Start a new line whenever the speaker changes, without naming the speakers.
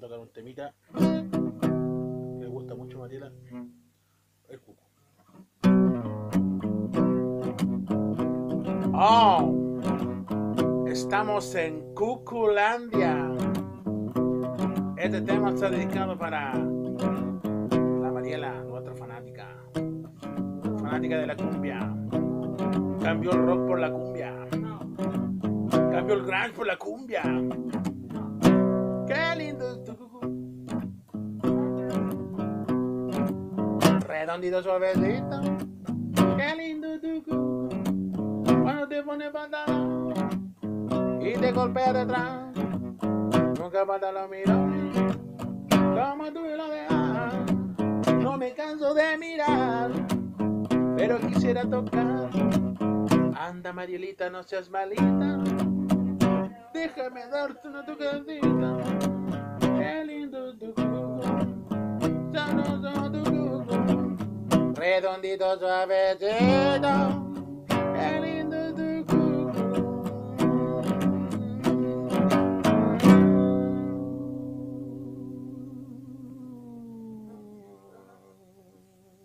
Tocar un temita que le gusta mucho a Mariela. El cuco. Oh, estamos en Cuculandia. Este tema está dedicado para la Mariela, nuestra fanática. Fanática de la cumbia. Cambió el rock por la cumbia. Cambió el grunge por la cumbia. Qué lindo Redondito suavecito. Qué lindo tu. Cuando te pones pantalón y te golpea detrás. Nunca falta la mirada. Como tú lo dejas. No me canso de mirar. Pero quisiera tocar. Anda, Marielita, no seas malita. Déjame darte una tocadita. Redondito suavecito.